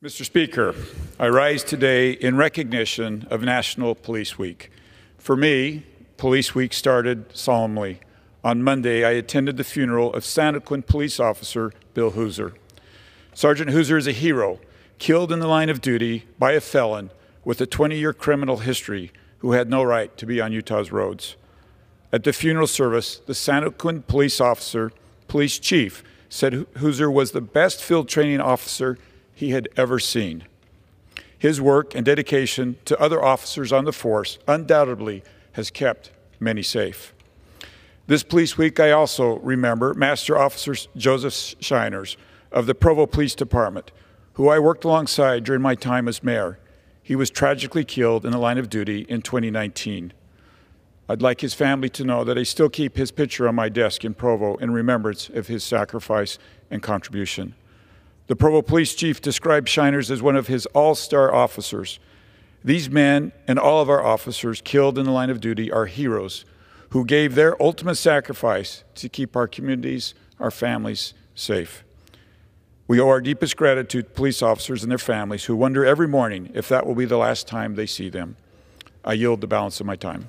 Mr. Speaker, I rise today in recognition of National Police Week. For me, Police Week started solemnly. On Monday, I attended the funeral of Santaquin police officer Bill Hooser. Sergeant Hooser is a hero, killed in the line of duty by a felon with a 20 year criminal history who had no right to be on Utah's roads. At the funeral service, the Santaquin police officer, police chief, said Hooser was the best field training officer he had ever seen. His work and dedication to other officers on the force undoubtedly has kept many safe. This police week, I also remember Master Officer Joseph Shinners of the Provo Police Department, who I worked alongside during my time as mayor. He was tragically killed in the line of duty in 2019. I'd like his family to know that I still keep his picture on my desk in Provo in remembrance of his sacrifice and contribution. The Provo Police Chief described Shinners as one of his all star officers. These men and all of our officers killed in the line of duty are heroes who gave their ultimate sacrifice to keep our communities, our families safe. We owe our deepest gratitude to police officers and their families who wonder every morning if that will be the last time they see them. I yield the balance of my time.